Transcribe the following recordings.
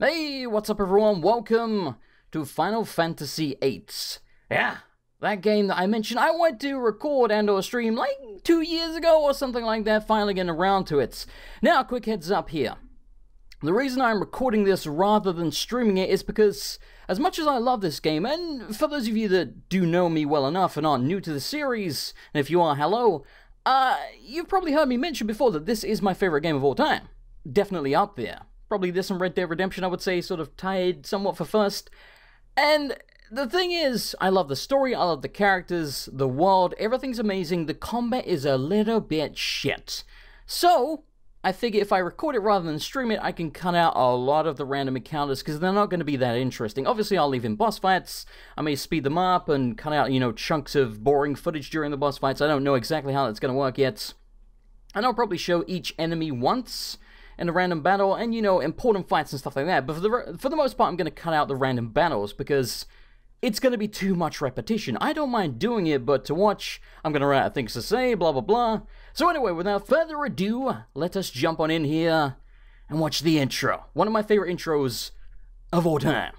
Hey, what's up everyone? Welcome to Final Fantasy VIII. Yeah, that game that I mentioned I went to record and or stream like two years ago or something like that, finally getting around to it. Now, quick heads up here. The reason I'm recording this rather than streaming it is because, as much as I love this game, and for those of you that do know me well enough and aren't new to the series, and if you are, hello, uh, you've probably heard me mention before that this is my favorite game of all time. Definitely up there. Probably this and Red Dead Redemption, I would say, sort of tied somewhat for first. And the thing is, I love the story, I love the characters, the world, everything's amazing. The combat is a little bit shit. So, I figure if I record it rather than stream it, I can cut out a lot of the random encounters because they're not going to be that interesting. Obviously, I'll leave in boss fights. I may speed them up and cut out, you know, chunks of boring footage during the boss fights. I don't know exactly how that's going to work yet. And I'll probably show each enemy once in a random battle and, you know, important fights and stuff like that. But for the, for the most part, I'm going to cut out the random battles because it's going to be too much repetition. I don't mind doing it, but to watch, I'm going to run out of things to say, blah, blah, blah. So anyway, without further ado, let us jump on in here and watch the intro. One of my favorite intros of all time.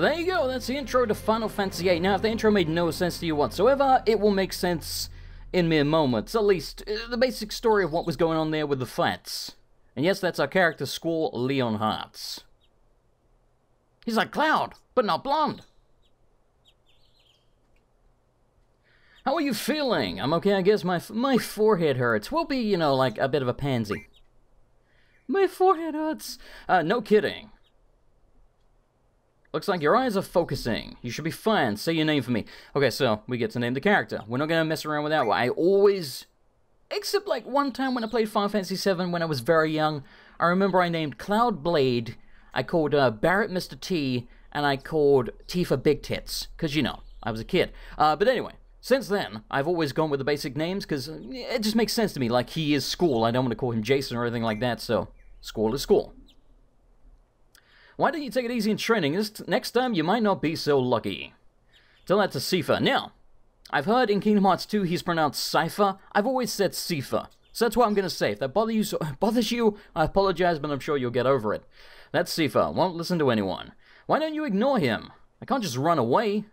There you go, that's the intro to Final Fantasy VIII. Now, if the intro made no sense to you whatsoever, it will make sense in mere moments. At least, uh, the basic story of what was going on there with the fights. And yes, that's our character, Squall Leonhardt. He's like Cloud, but not blonde. How are you feeling? I'm okay, I guess. My, my forehead hurts. We'll be, you know, like a bit of a pansy. My forehead hurts. Uh, no kidding. Looks like your eyes are focusing. You should be fine. Say your name for me. Okay, so we get to name the character. We're not going to mess around with that. One. I always except like one time when I played Final Fantasy VII when I was very young. I remember I named Cloud Blade, I called uh, Barret Mr. T, and I called Tifa Big Tits, because, you know, I was a kid. Uh, but anyway, since then, I've always gone with the basic names, because it just makes sense to me, like he is Squall. I don't want to call him Jason or anything like that, so Squall is Squall. Why don't you take it easy in training? This next time, you might not be so lucky. Tell that to Seifer. Now, I've heard in Kingdom Hearts 2 he's pronounced Cypher. I've always said Seifer. So that's what I'm going to say. If that bother you, so, bothers you, I apologize, but I'm sure you'll get over it. That's Seifer. Won't listen to anyone. Why don't you ignore him? I can't just run away. You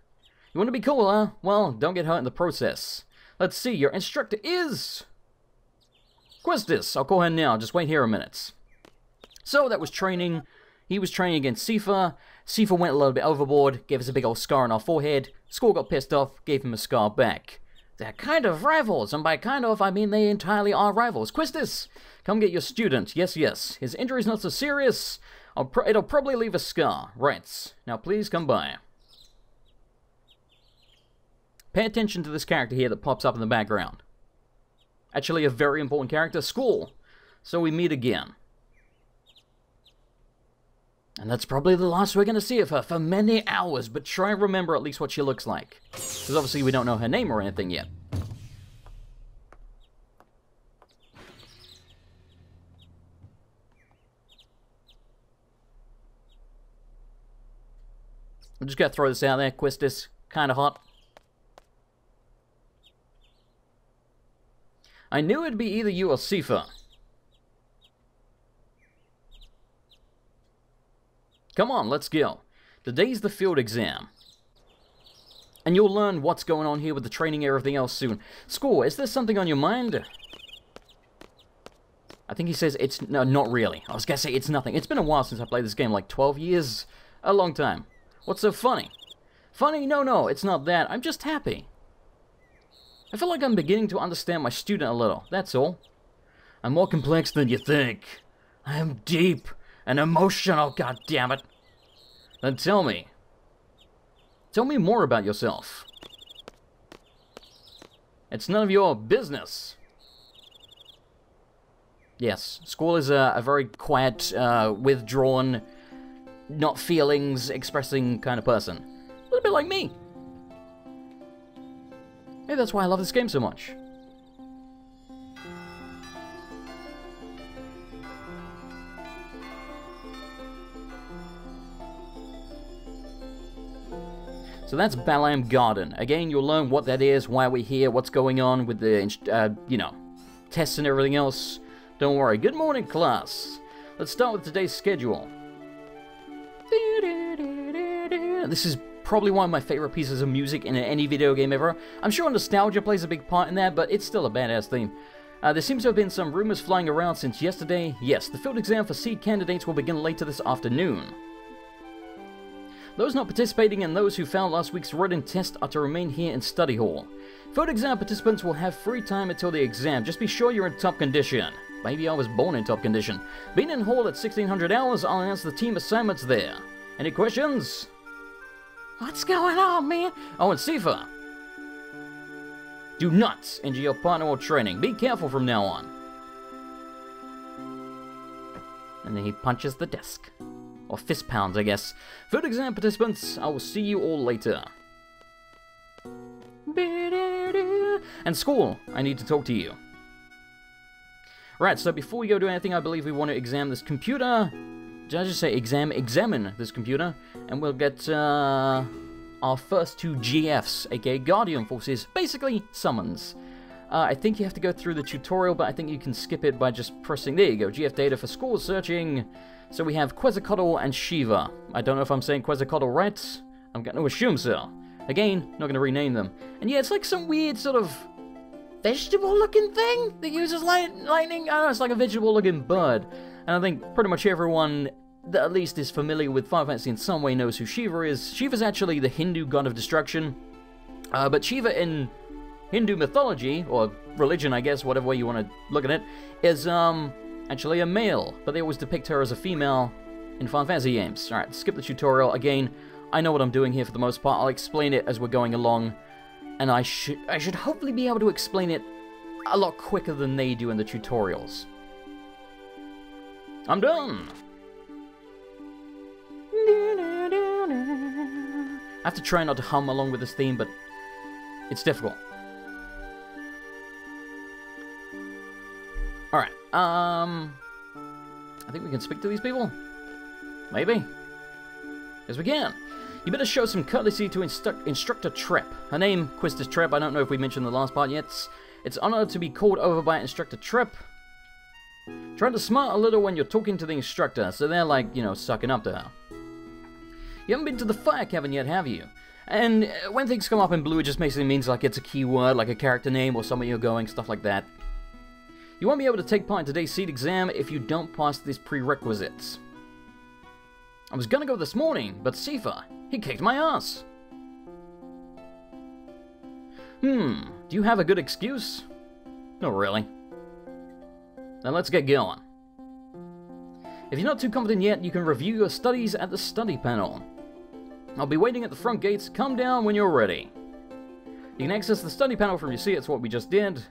want to be cool, huh? Well, don't get hurt in the process. Let's see, your instructor is... Quistis. I'll call her now. Just wait here a minute. So, that was training. He was training against Seifer. Seifer went a little bit overboard, gave us a big old scar on our forehead. Squall got pissed off, gave him a scar back. They're kind of rivals, and by kind of, I mean they entirely are rivals. Quistis, come get your student. Yes, yes. His injury's not so serious. It'll probably leave a scar. Right. Now please come by. Pay attention to this character here that pops up in the background. Actually a very important character, Squall. So we meet again. And that's probably the last we're going to see of her for many hours, but try and remember at least what she looks like. Because obviously we don't know her name or anything yet. I'm just going to throw this out there. Quistis, kind of hot. I knew it'd be either you or Seifer. Come on, let's go. Today's the field exam. And you'll learn what's going on here with the training and everything else soon. Squall, is there something on your mind? I think he says it's... No, not really. I was gonna say it's nothing. It's been a while since I played this game, like 12 years? A long time. What's so funny? Funny? No, no, it's not that. I'm just happy. I feel like I'm beginning to understand my student a little, that's all. I'm more complex than you think. I am deep and emotional, God damn it! Then tell me. Tell me more about yourself. It's none of your business. Yes, Squall is a, a very quiet, uh, withdrawn, not feelings expressing kind of person. A little bit like me. Maybe that's why I love this game so much. So that's Balamb Garden. Again, you'll learn what that is, why we're here, what's going on with the, uh, you know, tests and everything else. Don't worry. Good morning, class. Let's start with today's schedule. This is probably one of my favorite pieces of music in any video game ever. I'm sure nostalgia plays a big part in that, but it's still a badass theme. Uh, there seems to have been some rumors flying around since yesterday. Yes, the field exam for seed candidates will begin later this afternoon. Those not participating and those who failed last week's written test are to remain here in study hall. Field exam participants will have free time until the exam. Just be sure you're in top condition. Maybe I was born in top condition. Being in hall at 1600 hours, I'll answer the team assignments there. Any questions? What's going on, man? Oh, and Seifer. Do not injure your partner while training. Be careful from now on. And then he punches the desk. Or fist pounds, I guess. Field exam participants, I will see you all later. And Squall, I need to talk to you. Right, so before we go do anything, I believe we want to examine this computer. Did I just say exam? Examine this computer. And we'll get uh, our first two GFs, aka Guardian Forces, basically summons. Uh, I think you have to go through the tutorial, but I think you can skip it by just pressing, there you go, GF data for Squall searching. So we have Quetzalcoatl and Shiva. I don't know if I'm saying Quetzalcoatl right. I'm going to assume so. Again, not going to rename them. And yeah, it's like some weird sort of vegetable-looking thing that uses light lightning. I don't know, it's like a vegetable-looking bird. And I think pretty much everyone that at least is familiar with Final Fantasy in some way knows who Shiva is. Shiva's actually the Hindu god of destruction. Uh, but Shiva in Hindu mythology, or religion, I guess, whatever way you want to look at it, is, um, actually a male, but they always depict her as a female in Final Fantasy games. Alright, skip the tutorial. Again, I know what I'm doing here for the most part. I'll explain it as we're going along, and I should I should hopefully be able to explain it a lot quicker than they do in the tutorials. I'm done! I have to try not to hum along with this theme, but it's difficult. Alright, um... I think we can speak to these people? Maybe? Yes, we can. You better show some courtesy to instru Instructor Trepe. Her name, Quistis Trepe, I don't know if we mentioned the last part yet. It's honored to be called over by Instructor Trepe. Try to smart a little when you're talking to the instructor, so they're like, you know, sucking up to her. You haven't been to the fire cavern yet, have you? And uh, when things come up in blue, it just basically means like it's a keyword, like a character name or somewhere you're going, stuff like that. You won't be able to take part in today's seed exam if you don't pass these prerequisites. I was gonna go this morning, but Seifer, he kicked my ass. Hmm, do you have a good excuse? Not really. Then let's get going. If you're not too confident yet, you can review your studies at the study panel. I'll be waiting at the front gates. Come down when you're ready. You can access the study panel from your seat. It's what we just did.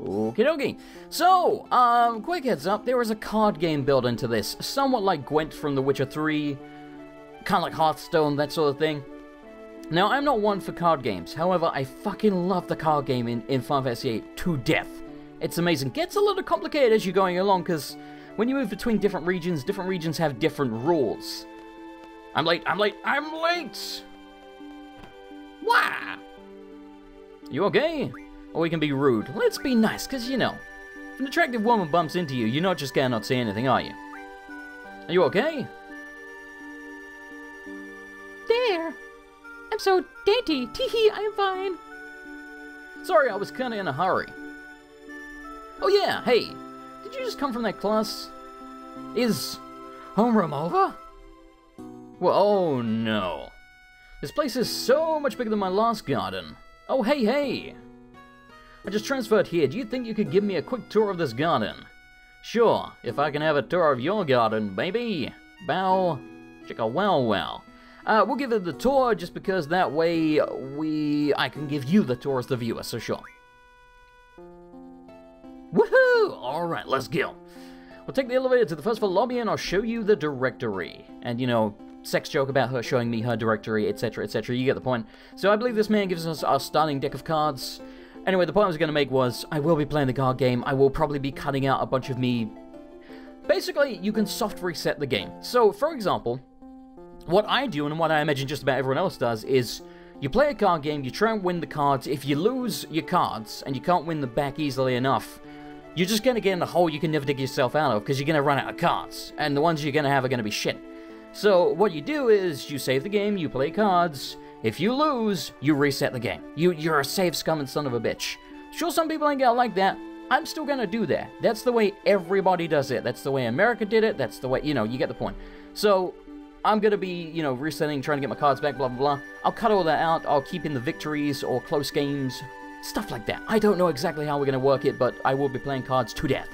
Okie dokie. So, um, quick heads up, there is a card game built into this, somewhat like Gwent from The Witcher 3, kind of like Hearthstone, that sort of thing. Now, I'm not one for card games, however, I fucking love the card game in, in Final Fantasy VIII to death. It's amazing. Gets a little complicated as you're going along, because when you move between different regions, different regions have different rules. I'm late, I'm late, I'm late! Why? You okay? Or we can be rude. Let's be nice, because, you know, if an attractive woman bumps into you, you're not just gonna not say anything, are you? Are you okay? There! I'm so dainty. Teehee, I'm fine. Sorry, I was kinda in a hurry. Oh yeah, hey, did you just come from that class? Is homeroom over? Well, oh no. This place is so much bigger than my last garden. Oh, hey, hey! I just transferred here. Do you think you could give me a quick tour of this garden? Sure, if I can have a tour of your garden, baby. Bow, chicka wow wow. Uh, we'll give it the tour just because that way we I can give you the tour as the viewer, so sure. Woohoo! Alright, let's go. We'll take the elevator to the first floor lobby and I'll show you the directory. And you know, sex joke about her showing me her directory, etc., etc. You get the point. So I believe this man gives us our starting deck of cards. Anyway, the point I was going to make was I will be playing the card game. I will probably be cutting out a bunch of me. Basically, you can soft reset the game. So, for example, what I do and what I imagine just about everyone else does is you play a card game, you try and win the cards. If you lose your cards and you can't win them back easily enough, you're just going to get in a hole you can never dig yourself out of because you're going to run out of cards. And the ones you're going to have are going to be shit. So what you do is you save the game, you play cards. If you lose, you reset the game. You, you're a save scum and son of a bitch. Sure, some people ain't gonna like that. I'm still gonna do that. That's the way everybody does it. That's the way America did it. That's the way, you know, you get the point. So, I'm gonna be, you know, resetting, trying to get my cards back, blah, blah, blah. I'll cut all that out. I'll keep in the victories or close games, stuff like that. I don't know exactly how we're gonna work it, but I will be playing cards to death.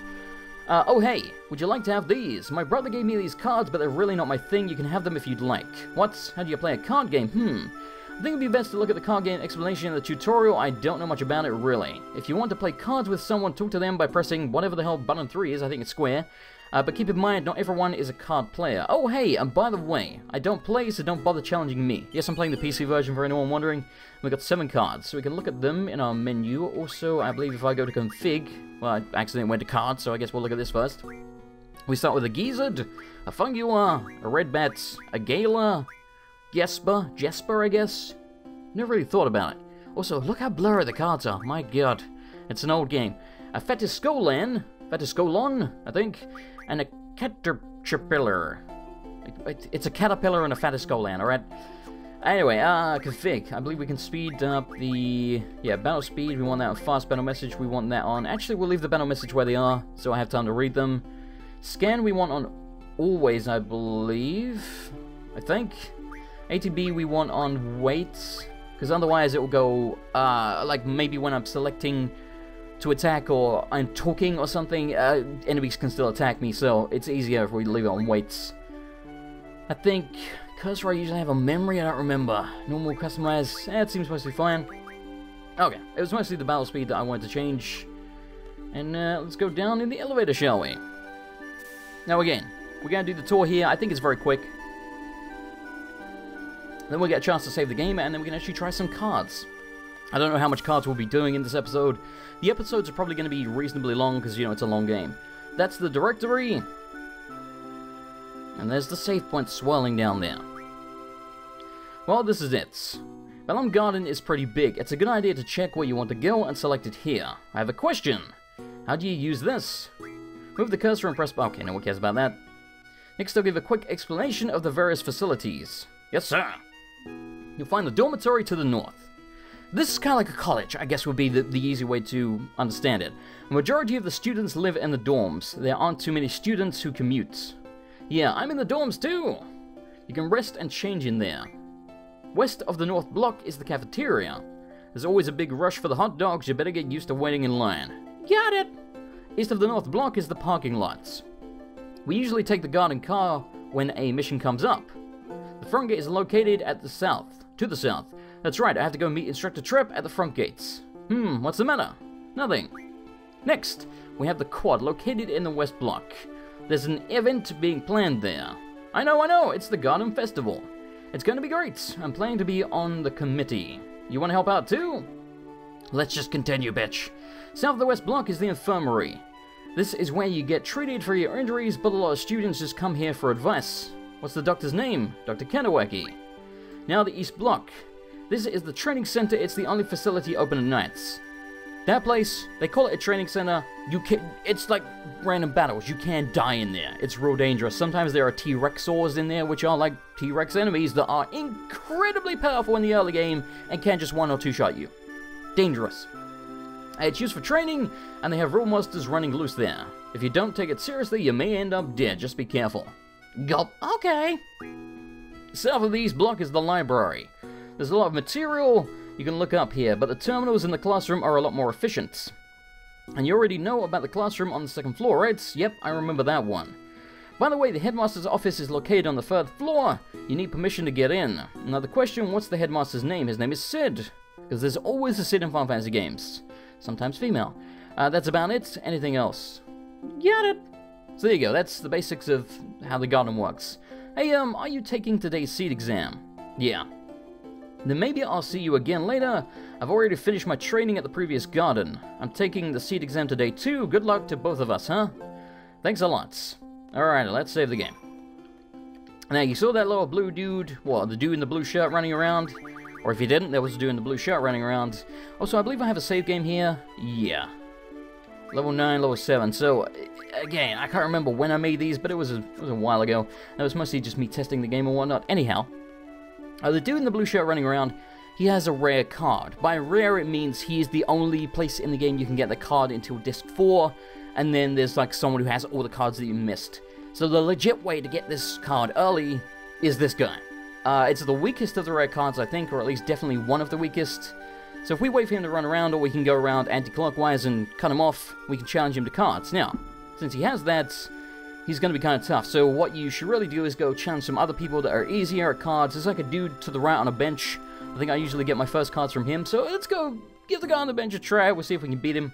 Uh, oh hey, would you like to have these? My brother gave me these cards, but they're really not my thing. You can have them if you'd like. What? How do you play a card game? Hmm. I think it'd be best to look at the card game explanation in the tutorial. I don't know much about it, really. If you want to play cards with someone, talk to them by pressing whatever the hell button 3 is. I think it's square. Uh, but keep in mind, not everyone is a card player. Oh, hey, and by the way, I don't play, so don't bother challenging me. Yes, I'm playing the PC version for anyone wondering. We've got seven cards, so we can look at them in our menu. Also, I believe if I go to config, well, I accidentally went to cards, so I guess we'll look at this first. We start with a Gizzard, a Funguar, a Red Bat, a Gala, Jesper, Jesper, I guess? Never really thought about it. Also, look how blurry the cards are. My god. It's an old game. A Fetiscolan, Fetiscolon, I think, and a Caterpillar. It's a caterpillar and a Fetiscolan, alright? Anyway, uh, config. I believe we can speed up the... Yeah, battle speed. We want that fast battle message. We want that on... Actually, we'll leave the battle message where they are, so I have time to read them. Scan we want on always, I believe. I think. ATB we want on weights, because otherwise it will go, uh, like maybe when I'm selecting to attack or I'm talking or something, uh, enemies can still attack me, so it's easier if we leave it on weights. I think cursor I usually have a memory, I don't remember. Normal customize, eh, it seems mostly fine. Okay, it was mostly the battle speed that I wanted to change. And uh, let's go down in the elevator, shall we? Now again, we're going to do the tour here. I think it's very quick. Then we'll get a chance to save the game, and then we can actually try some cards. I don't know how much cards we'll be doing in this episode. The episodes are probably going to be reasonably long, because, you know, it's a long game. That's the directory. And there's the save point swirling down there. Well, this is it. Balamb Garden is pretty big. It's a good idea to check where you want to go and select it here. I have a question. How do you use this? Move the cursor and press... Okay, no one cares about that. Next, I'll give a quick explanation of the various facilities. Yes, sir. You'll find the dormitory to the north. This is kind of like a college, I guess would be the, the easy way to understand it. The majority of the students live in the dorms. There aren't too many students who commute. Yeah, I'm in the dorms too. You can rest and change in there. West of the north block is the cafeteria. There's always a big rush for the hot dogs, you better get used to waiting in line. Got it. East of the north block is the parking lots. We usually take the garden car when a mission comes up. The front gate is located at the south, to the south. That's right, I have to go meet Instructor Trepe at the front gates. Hmm, what's the matter? Nothing. Next, we have the quad located in the west block. There's an event being planned there. I know, I know, it's the Garden Festival. It's going to be great. I'm planning to be on the committee. You want to help out too? Let's just continue, bitch. South of the west block is the infirmary. This is where you get treated for your injuries, but a lot of students just come here for advice. What's the doctor's name? Dr. Kadowaki. Now the east block. This is the training center. It's the only facility open at nights. That place, they call it a training center. You can it's like random battles. You can die in there. It's real dangerous. Sometimes there are T-Rexaurs in there, which are like T-Rex enemies that are incredibly powerful in the early game and can just one or two shot you. Dangerous. It's used for training, and they have real monsters running loose there. If you don't take it seriously, you may end up dead. Just be careful. Gulp. Okay. South of the east block is the library. There's a lot of material you can look up here, but the terminals in the classroom are a lot more efficient. And you already know about the classroom on the second floor, right? Yep, I remember that one. By the way, the headmaster's office is located on the third floor. You need permission to get in. Now the question, what's the headmaster's name? His name is Sid. Because there's always a Sid in Final Fantasy games. Sometimes female. Uh, that's about it. Anything else? Got it. So there you go, that's the basics of how the garden works. Hey, um, are you taking today's seed exam? Yeah. Then maybe I'll see you again later. I've already finished my training at the previous garden. I'm taking the seed exam today too. Good luck to both of us, huh? Thanks a lot. Alright, let's save the game. Now, you saw that little blue dude, well, the dude in the blue shirt running around? Or if you didn't, there was a dude in the blue shirt running around. Also, I believe I have a save game here. Yeah. Level 9, level 7. So, again, I can't remember when I made these, but it was a, it was a while ago. It was mostly just me testing the game and whatnot. Anyhow, uh, the dude in the blue shirt running around, he has a rare card. By rare, it means he is the only place in the game you can get the card until disc 4, and then there's like someone who has all the cards that you missed. So the legit way to get this card early is this guy. Uh, it's the weakest of the rare cards, I think, or at least definitely one of the weakest. So if we wait for him to run around, or we can go around anti-clockwise and cut him off, we can challenge him to cards. Now, since he has that, he's going to be kind of tough. So what you should really do is go challenge some other people that are easier at cards. There's like a dude to the right on a bench. I think I usually get my first cards from him. So let's go give the guy on the bench a try. We'll see if we can beat him.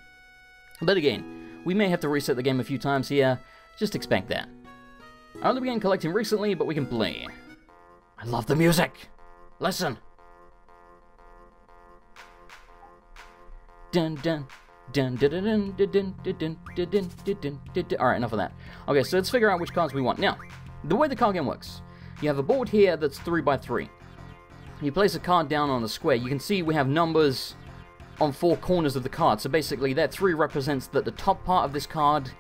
But again, we may have to reset the game a few times here. Just expect that. I only began collecting recently, but we can play. I love the music. Listen. Dun dun. Dun, dun, dun, dun, dun, dun, dun, dun, dun. All right, enough of that. Okay, so let's figure out which cards we want. Now, the way the card game works, you have a board here that's 3 by 3 You place a card down on a square. You can see we have numbers on four corners of the card. So basically, that 3 represents that the top part of this card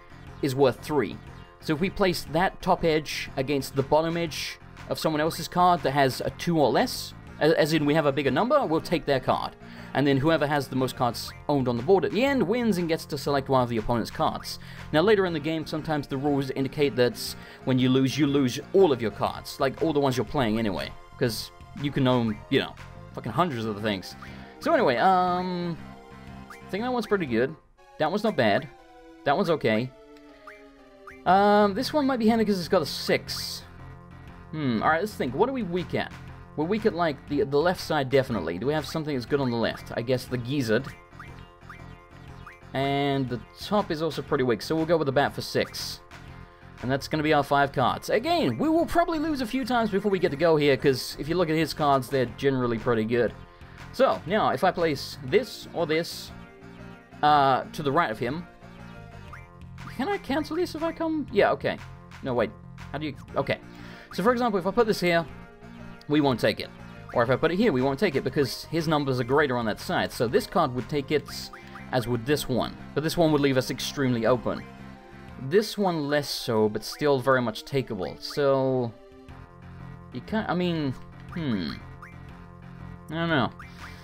is worth 3. So if we place that top edge against the bottom edge of someone else's card that has a 2 or less, as in we have a bigger number, we'll take their card. And then whoever has the most cards owned on the board at the end wins and gets to select one of the opponent's cards. Now later in the game, sometimes the rules indicate that when you lose, you lose all of your cards. Like all the ones you're playing anyway. Because you can own, you know, fucking hundreds of the things. So anyway, um... I think that one's pretty good. That one's not bad. That one's okay. Um, this one might be handy because it's got a 6. Hmm, alright, let's think. What are we weak at? We're weak at, like, the, the left side, definitely. Do we have something that's good on the left? I guess the Gizzard. And the top is also pretty weak, so we'll go with the bat for six. And that's going to be our five cards. Again, we will probably lose a few times before we get to go here, because if you look at his cards, they're generally pretty good. So, now, if I place this or this uh, to the right of him, can I cancel this if I come? Yeah, okay. No, wait. How do you... Okay. So, for example, if I put this here, we won't take it. Or if I put it here, we won't take it because his numbers are greater on that side. So this card would take it as would this one. But this one would leave us extremely open. This one less so, but still very much takeable. So... You can't... I mean... Hmm... I don't know.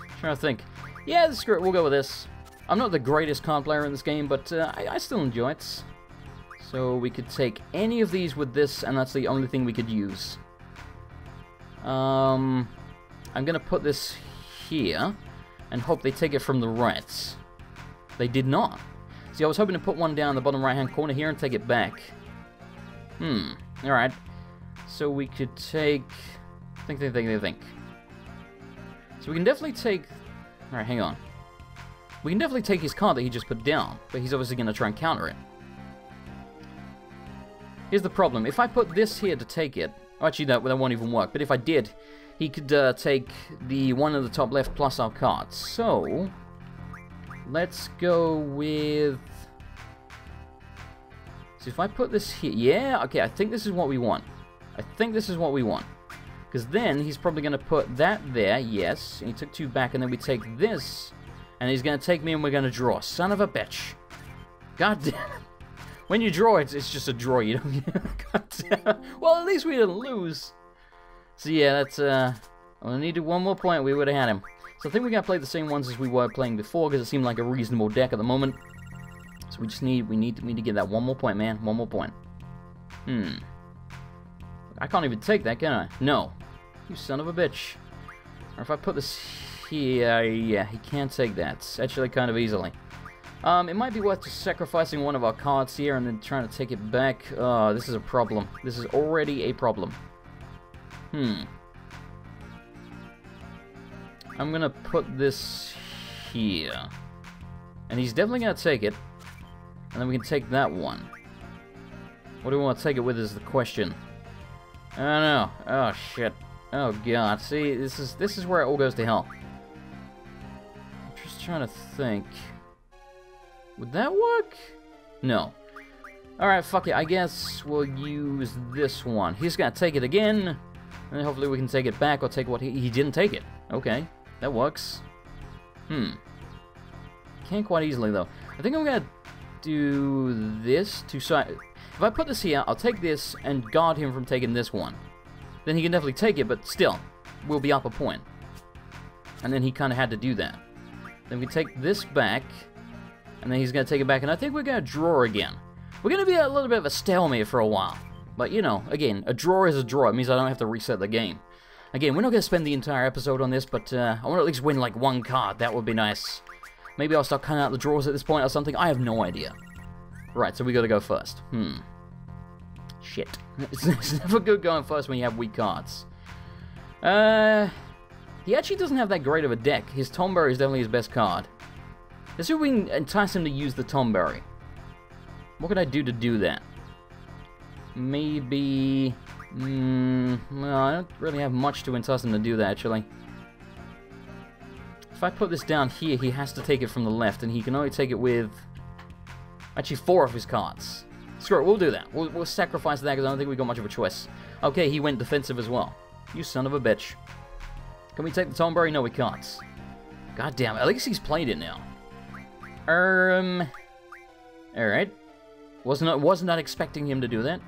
I'm trying to think. Yeah, screw it. We'll go with this. I'm not the greatest card player in this game, but uh, I, I still enjoy it. So we could take any of these with this, and that's the only thing we could use. Um, I'm gonna put this here, and hope they take it from the right. They did not. See, I was hoping to put one down in the bottom right-hand corner here and take it back. Hmm, alright. So we could take... Think, think, think, think, think. So we can definitely take... Alright, hang on. We can definitely take his card that he just put down, but he's obviously going to try and counter it. Here's the problem. If I put this here to take it... Actually, that, that won't even work. But if I did, he could uh, take the one in the top left plus our card. So, let's go with... So if I put this here... Yeah, okay, I think this is what we want. I think this is what we want. Because then he's probably going to put that there, yes. And he took two back, and then we take this, and he's going to take me, and we're going to draw. Son of a bitch. God damn When you draw, it's, it's just a draw. You don't. Well, at least we didn't lose. So yeah, that's uh. We needed one more point. We would have had him. So I think we're gonna play the same ones as we were playing before because it seemed like a reasonable deck at the moment. So we just need we need we need to get that one more point, man. One more point. Hmm. I can't even take that, can I? No. You son of a bitch. Or if I put this here, yeah, he can't take that. Actually kind of easily. Um, it might be worth just sacrificing one of our cards here and then trying to take it back. Oh, this is a problem. This is already a problem. Hmm. I'm gonna put this here. And he's definitely gonna take it. And then we can take that one. What do we want to take it with is the question. I don't know. Oh, shit. Oh, God. See, this is this is where it all goes to hell. I'm just trying to think. Would that work? No. Alright, fuck it. I guess we'll use this one. He's gonna take it again. And hopefully we can take it back or take what he, he didn't take it. Okay. That works. Hmm. Can't quite easily, though. I think I'm gonna do this to side... If I put this here, I'll take this and guard him from taking this one. Then he can definitely take it, but still, we'll be up a point. And then he kind of had to do that. Then we take this back, and then he's going to take it back, and I think we're going to draw again. We're going to be a little bit of a stalemate for a while. But, you know, again, a draw is a draw. It means I don't have to reset the game. Again, we're not going to spend the entire episode on this, but uh, I want to at least win, like, one card. That would be nice. Maybe I'll start cutting out the draws at this point or something. I have no idea. Right, so we got to go first. Hmm. Shit. It's, never good going first when you have weak cards. Uh... He actually doesn't have that great of a deck. His Tonberry is definitely his best card. Let's see if we can entice him to use the Tonberry. What could I do to do that? Maybe... Mm, well, I don't really have much to entice him to do that, actually. If I put this down here, he has to take it from the left, and he can only take it with... Actually, four of his cards. Screw it, we'll do that. We'll, we'll sacrifice that, because I don't think we got much of a choice. Okay, he went defensive as well. You son of a bitch. Can we take the Tonberry? No, we can't. God damn, at least he's played it now. Um. Alright. Was not was not expecting him to do that.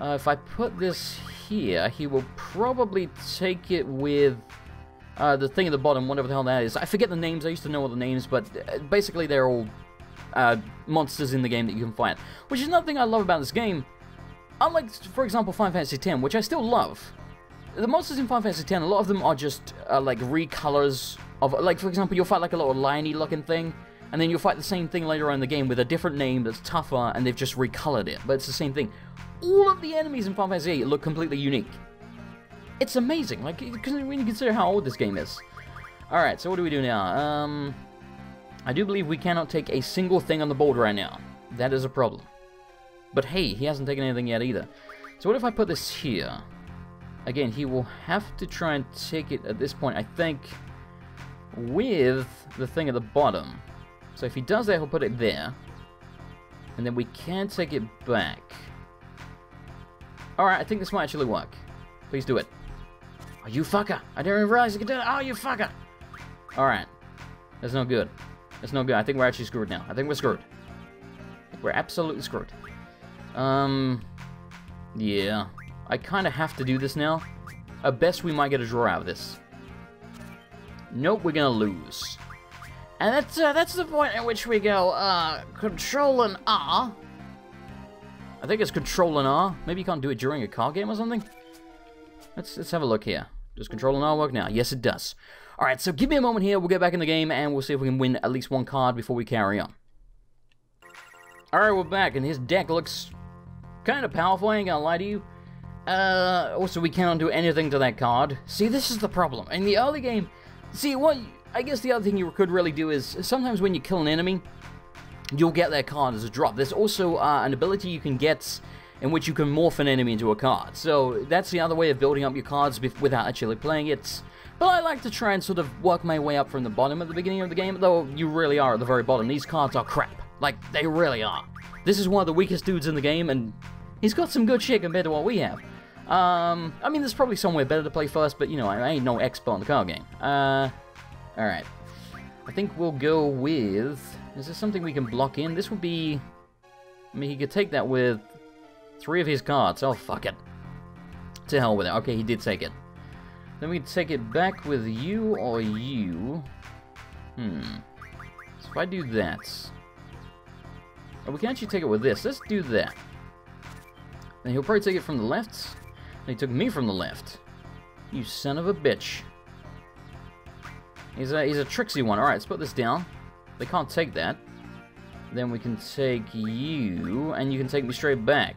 Uh, if I put this here, he will probably take it with uh, the thing at the bottom, whatever the hell that is. I forget the names. I used to know all the names, but uh, basically they're all uh, monsters in the game that you can fight. Which is another thing I love about this game. Unlike, for example, Final Fantasy X, which I still love. The monsters in Final Fantasy X, a lot of them are just uh, like recolors of, like, for example, you'll fight like a little liony looking thing, and then you'll fight the same thing later on in the game with a different name that's tougher, and they've just recolored it, but it's the same thing. All of the enemies in Final Fantasy VIII look completely unique. It's amazing, like, when you consider how old this game is. Alright, so what do we do now? Um, I do believe we cannot take a single thing on the board right now. That is a problem. But hey, he hasn't taken anything yet either. So what if I put this here? Again, he will have to try and take it at this point, I think, with the thing at the bottom. So if he does that, he'll put it there. And then we can take it back. Alright, I think this might actually work. Please do it. Oh, you fucker! I didn't even realize you could do that! Oh, you fucker! Alright. That's no good. That's no good. I think we're actually screwed now. I think we're screwed. We're absolutely screwed. Um... Yeah. I kind of have to do this now. At best, we might get a draw out of this. Nope, we're gonna lose. And that's uh, that's the point at which we go, uh, Control and R. I think it's Control and R. Maybe you can't do it during a card game or something? Let's, let's have a look here. Does Control and R work now? Yes, it does. Alright, so give me a moment here. We'll get back in the game, and we'll see if we can win at least one card before we carry on. Alright, we're back, and his deck looks kind of powerful, I ain't gonna lie to you. Uh, also, we cannot do anything to that card. See, this is the problem. In the early game, see, what I guess the other thing you could really do is sometimes when you kill an enemy, you'll get their card as a drop. There's also uh, an ability you can get in which you can morph an enemy into a card. So that's the other way of building up your cards without actually playing it. But I like to try and sort of work my way up from the bottom at the beginning of the game, though you really are at the very bottom. These cards are crap. Like, they really are. This is one of the weakest dudes in the game, and he's got some good shit compared to what we have. Um, I mean, there's probably somewhere better to play first, but, you know, I ain't no expert on the card game. Uh, alright. I think we'll go with... Is there something we can block in? This would be... I mean, he could take that with three of his cards. Oh, fuck it. To hell with it. Okay, he did take it. Then we take it back with you or you. Hmm. So if I do that... Oh, we can actually take it with this. Let's do that. Then he'll probably take it from the left. He took me from the left. You son of a bitch. He's a, he's a tricksy one. Alright, let's put this down. They can't take that. Then we can take you, and you can take me straight back.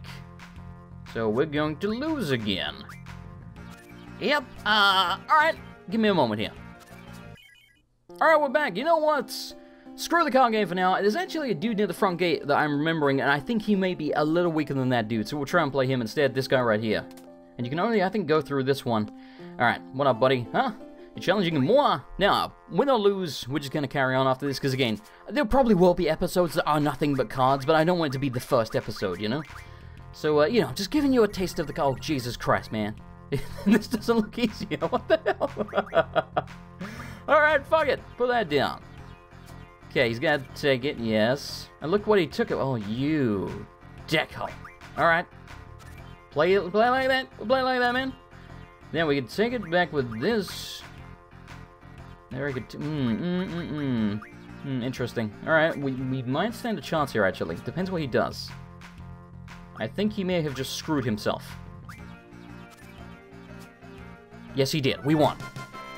So we're going to lose again. Yep, uh, alright. Give me a moment here. Alright, we're back. You know what? Screw the card game for now. There's actually a dude near the front gate that I'm remembering, and I think he may be a little weaker than that dude, so we'll try and play him instead, this guy right here. And you can only, I think, go through this one. Alright, what up, buddy? Huh? You're challenging more? Now, win or lose, we're just gonna carry on after this, because again, there probably will be episodes that are nothing but cards, but I don't want it to be the first episode, you know? So, uh, you know, just giving you a taste of the... Oh, Jesus Christ, man. this doesn't look easy. What the hell? Alright, fuck it. Put that down. Okay, he's to take it, yes. And look what he took it. Oh, you. Deckhole. Alright. Play it, play like that. Play like that, man. Then we could take it back with this. There we could. Mm, mm, mm, mm. Mm, interesting. Alright, we, we might stand a chance here, actually. Depends what he does. I think he may have just screwed himself. Yes, he did. We won.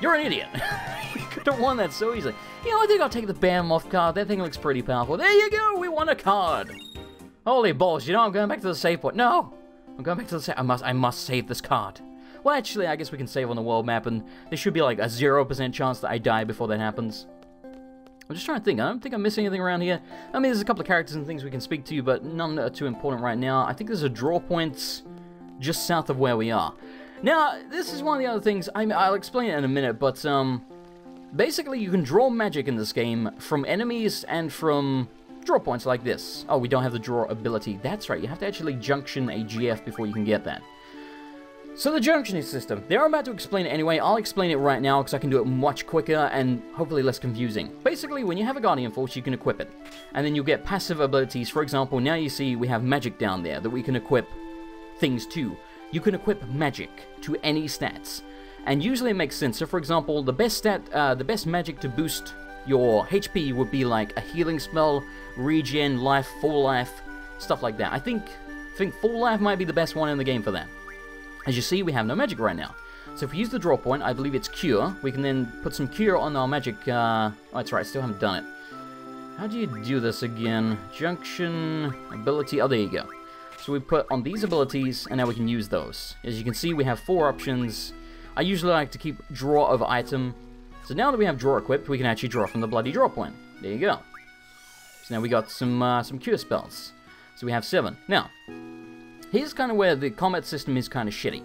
You're an idiot. we could have won that so easily. You know, I think I'll take the Bam card. That thing looks pretty powerful. There you go. We won a card. Holy balls. You know, I'm going back to the save point. No. I'm going back to the save. I must, I must save this card. Well, actually, I guess we can save on the world map, and there should be like a 0% chance that I die before that happens. I'm just trying to think. I don't think I'm missing anything around here. I mean, there's a couple of characters and things we can speak to, but none are too important right now. I think there's a draw point just south of where we are. Now, this is one of the other things, I will explain it in a minute, but um, basically you can draw magic in this game from enemies and from draw points like this. Oh, we don't have the draw ability. That's right, you have to actually junction a GF before you can get that. So the junctioning system, they're about to explain it anyway, I'll explain it right now because I can do it much quicker and hopefully less confusing. Basically, when you have a Guardian Force, you can equip it. And then you'll get passive abilities, for example, now you see we have magic down there that we can equip things to. You can equip magic to any stats. And usually it makes sense. So for example, the best stat, uh, the best magic to boost your HP would be like a healing spell, regen, life, full life, stuff like that. I think, think full life might be the best one in the game for that. As you see, we have no magic right now. So if we use the draw point, I believe it's cure, we can then put some cure on our magic, uh, oh, that's right, I still haven't done it. How do you do this again? Junction, ability, oh, there you go. So we put on these abilities, and now we can use those. As you can see, we have four options. I usually like to keep draw of item. So now that we have draw equipped, we can actually draw from the bloody draw point. There you go. So now we got some uh, some cure spells. So we have seven. Now, here's kind of where the combat system is kind of shitty.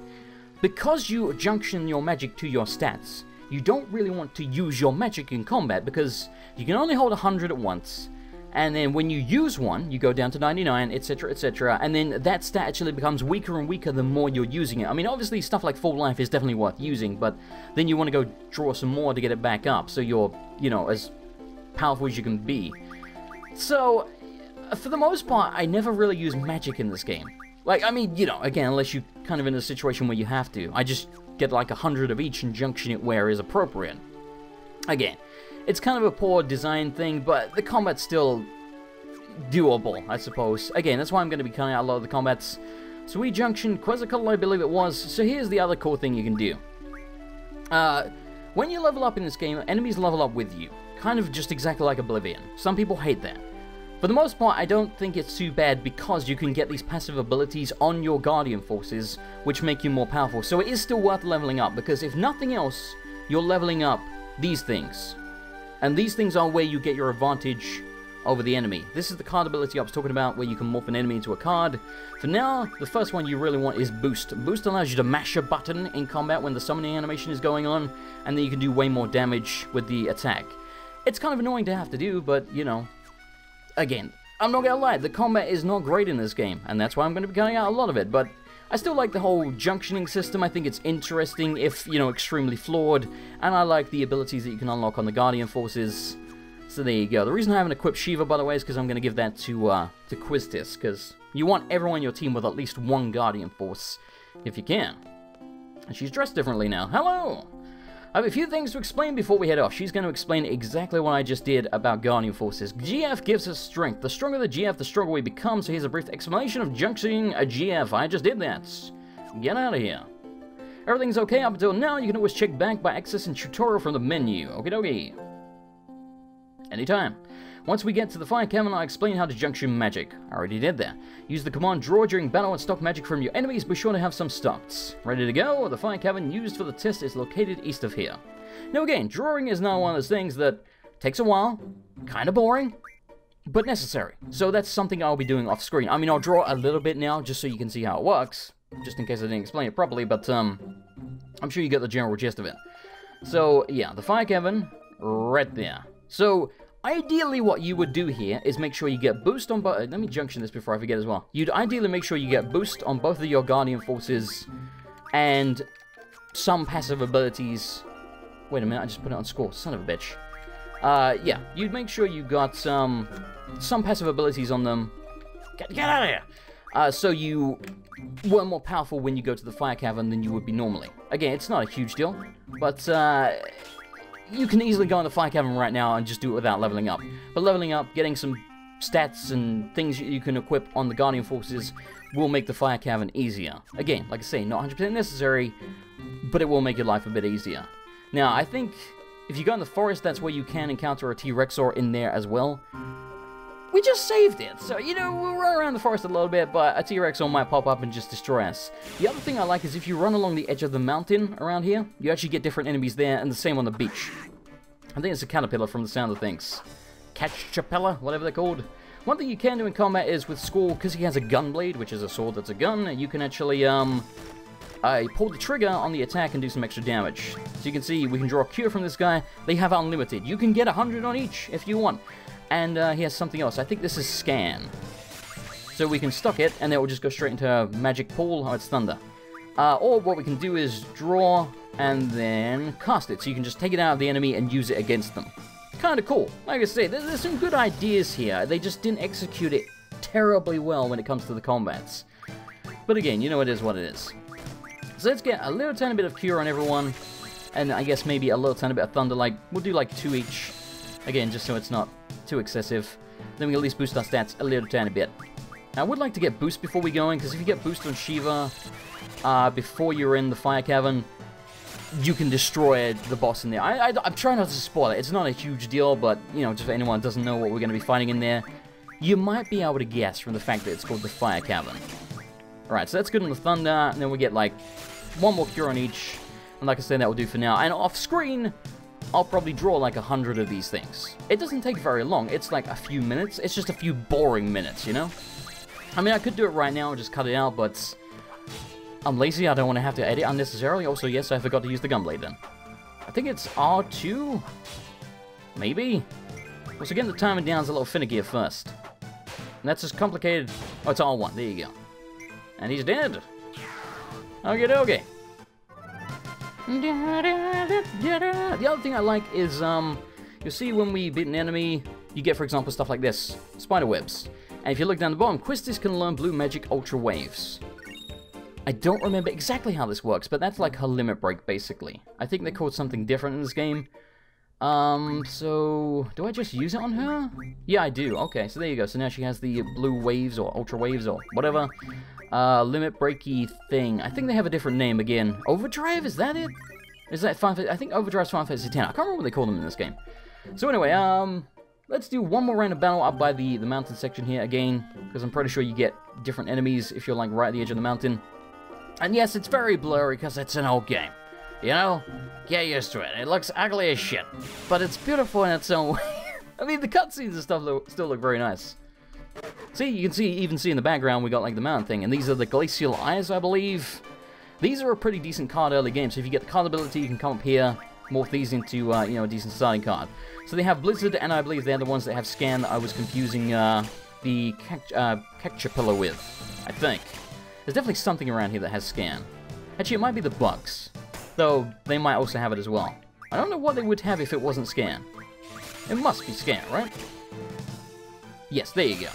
Because you junction your magic to your stats, you don't really want to use your magic in combat because you can only hold 100 at once. And then when you use one, you go down to 99, etc., etc., and then that stat actually becomes weaker and weaker the more you're using it. I mean, obviously, stuff like full life is definitely worth using, but then you want to go draw some more to get it back up, so you're, you know, as powerful as you can be. So, for the most part, I never really use magic in this game. Like, I mean, you know, again, unless you're kind of in a situation where you have to. I just get like a hundred of each and junction it where is appropriate. Again, it's kind of a poor design thing, but the combat's still doable, I suppose. Again, that's why I'm going to be cutting out a lot of the combats. Sweet Junction, Quetzalcoatl, I believe it was. So here's the other cool thing you can do. Uh, when you level up in this game, enemies level up with you. Kind of just exactly like Oblivion. Some people hate that. For the most part, I don't think it's too bad because you can get these passive abilities on your Guardian Forces, which make you more powerful. So it is still worth leveling up, because if nothing else, you're leveling up these things. And these things are where you get your advantage over the enemy. This is the card ability I was talking about, where you can morph an enemy into a card. For now, the first one you really want is Boost. Boost allows you to mash a button in combat when the summoning animation is going on, and then you can do way more damage with the attack. It's kind of annoying to have to do, but, you know, again, I'm not gonna lie, the combat is not great in this game, and that's why I'm gonna be cutting out a lot of it, but I still like the whole junctioning system, I think it's interesting, if, you know, extremely flawed, and I like the abilities that you can unlock on the Guardian Forces, so there you go. The reason I haven't equipped Shiva, by the way, is because I'm going to give that to, uh, to Quistis, because you want everyone in your team with at least one Guardian Force, if you can. And she's dressed differently now. Hello! I have a few things to explain before we head off. She's going to explain exactly what I just did about Guardian Forces. GF gives us strength. The stronger the GF, the stronger we become. So here's a brief explanation of junctioning a GF. I just did that. Get out of here. Everything's okay up until now. You can always check back by accessing tutorial from the menu. Okie dokie. Anytime. Once we get to the fire cavern, I'll explain how to junction magic. I already did that. Use the command draw during battle and stock magic from your enemies. Be sure to have some stocked. Ready to go? The fire cavern used for the test is located east of here. Now again, drawing is not one of those things that takes a while, kind of boring, but necessary. So that's something I'll be doing off screen. I mean, I'll draw a little bit now just so you can see how it works, just in case I didn't explain it properly, but um, I'm sure you get the general gist of it. So yeah, the fire cavern, right there. So Ideally, what you would do here is make sure you get boost on both. Let me junction this before I forget as well. You'd ideally make sure you get boost on both of your Guardian Forces and some passive abilities. Wait a minute, I just put it on score. Son of a bitch. Uh, yeah, you'd make sure you got some some passive abilities on them. Get, get out of here! Uh, so you were more powerful when you go to the Fire Cavern than you would be normally. Again, it's not a huge deal, but uh, you can easily go in the Fire Cavern right now and just do it without leveling up. But leveling up, getting some stats and things you can equip on the Guardian Forces will make the Fire Cavern easier. Again, like I say, not 100% necessary, but it will make your life a bit easier. Now, I think if you go in the forest, that's where you can encounter a T-Rexaur in there as well. We just saved it, so, you know, we'll run around the forest a little bit, but a T-Rexaur might pop up and just destroy us. The other thing I like is if you run along the edge of the mountain around here, you actually get different enemies there, and the same on the beach. I think it's a caterpillar from the sound of things. Catchapella, whatever they're called. One thing you can do in combat is with Squall, because he has a gun blade, which is a sword that's a gun, you can actually, um, uh, pull the trigger on the attack and do some extra damage. So you can see we can draw a cure from this guy. They have unlimited. You can get 100 on each if you want. And uh, he has something else. I think this is Scan. So we can stock it, and it will just go straight into magic pool. Oh, it's Thunder. Uh, or what we can do is draw and then cast it. So you can just take it out of the enemy and use it against them. Kind of cool. Like I say, there's some good ideas here. They just didn't execute it terribly well when it comes to the combats. But again, you know it is what it is. So let's get a little tiny bit of Cure on everyone. And I guess maybe a little tiny bit of Thunder. Like, we'll do like two each. Again, just so it's not too excessive. Then we can at least boost our stats a little tiny bit. I would like to get boost before we go in, because if you get boost on Shiva uh, before you're in the Fire Cavern, you can destroy the boss in there. I, am trying not to spoil it. It's not a huge deal, but, you know, just for anyone doesn't know what we're going to be fighting in there, you might be able to guess from the fact that it's called the Fire Cavern. Alright, so that's good on the Thunder, and then we get, like, one more cure on each. And like I said, that will do for now. And off screen, I'll probably draw like a hundred of these things. It doesn't take very long. It's like a few minutes. It's just a few boring minutes, you know? I mean, I could do it right now and just cut it out, but I'm lazy. I don't want to have to edit unnecessarily. Also, yes, I forgot to use the gunblade then. I think it's R2? Maybe? Also, getting the timing down is a little finicky at first. And that's as complicated... Oh, it's R1. There you go. And he's dead. Okay, okay. The other thing I like is, um, you'll see when we beat an enemy, you get, for example, stuff like this. Spider webs. And if you look down the bottom, Quistis can learn Blue Magic Ultra Waves. I don't remember exactly how this works, but that's like her limit break, basically. I think they called something different in this game. Um, so... Do I just use it on her? Yeah, I do. Okay, so there you go. So now she has the blue waves, or ultra waves, or whatever. Uh, limit breaky thing. I think they have a different name again. Overdrive, is that it? Is that Final I think Overdrive's Final Fantasy X. I can't remember what they call them in this game. So anyway, um... Let's do one more round of battle up by the, the mountain section here again, because I'm pretty sure you get different enemies if you're like right at the edge of the mountain. And yes, it's very blurry because it's an old game. You know? Get used to it. It looks ugly as shit. But it's beautiful in its own way. I mean, the cutscenes and stuff still look very nice. See, you can see, even see in the background, we got like the mountain thing. And these are the Glacial Eyes, I believe. These are a pretty decent card early game. So if you get the card ability, you can come up here, morph these into, uh, you know, a decent starting card. So they have Blizzard, and I believe they're the ones that have Scan that I was confusing uh, the uh, Cactapilla with, I think. There's definitely something around here that has Scan. Actually, it might be the Bugs, though they might also have it as well. I don't know what they would have if it wasn't Scan. It must be Scan, right? Yes, there you go.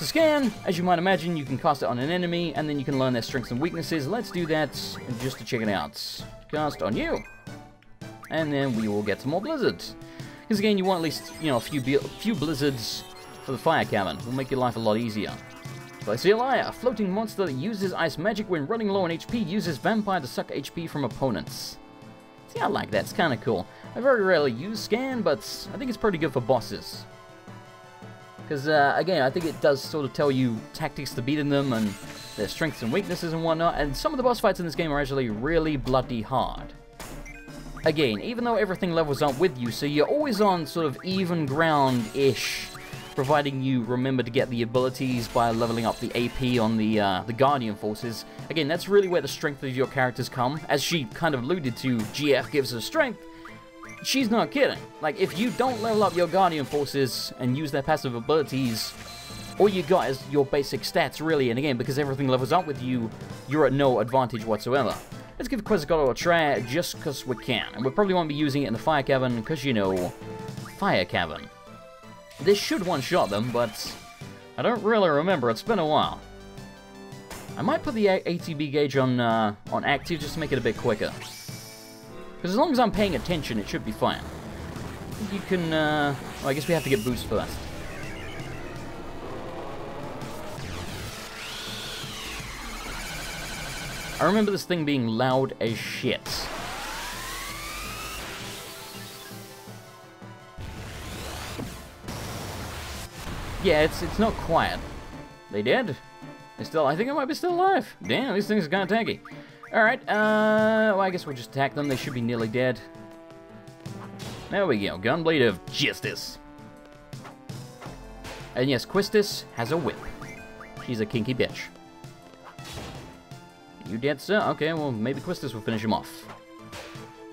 So Scan, as you might imagine, you can cast it on an enemy, and then you can learn their strengths and weaknesses. Let's do that just to check it out. Cast on you. And then we will get some more blizzards. Because again, you want at least, you know, a few, few blizzards for the fire cavern. Will make your life a lot easier. Glacial Eye, a floating monster that uses ice magic when running low on HP, uses vampire to suck HP from opponents. See, I like that. It's kind of cool. I very rarely use Scan, but I think it's pretty good for bosses. Because, uh, again, I think it does sort of tell you tactics to beating them and their strengths and weaknesses and whatnot, and some of the boss fights in this game are actually really bloody hard. Again, even though everything levels up with you, so you're always on sort of even ground-ish, providing you remember to get the abilities by leveling up the AP on the uh, the Guardian forces. Again, that's really where the strength of your characters come. As she kind of alluded to, GF gives her strength. She's not kidding. Like, if you don't level up your Guardian forces and use their passive abilities, all you got is your basic stats, really, and game, because everything levels up with you, you're at no advantage whatsoever. Let's give Quetzalcoatl a try just because we can. And we probably won't be using it in the Fire Cavern because, you know, Fire Cavern. This should one-shot them, but I don't really remember. It's been a while. I might put the ATB gauge on, uh, on active just to make it a bit quicker. Because as long as I'm paying attention, it should be fine. You can, uh... Well, I guess we have to get boost first. I remember this thing being loud as shit. Yeah, it's it's not quiet. They dead? They still, I think it might be still alive. Damn, these things are kind of tanky. Alright, uh, well, I guess we'll just attack them. They should be nearly dead. There we go, Gunblade of Justice. And yes, Quistis has a whip. She's a kinky bitch. You dead, sir? Okay, well, maybe Quistis will finish him off.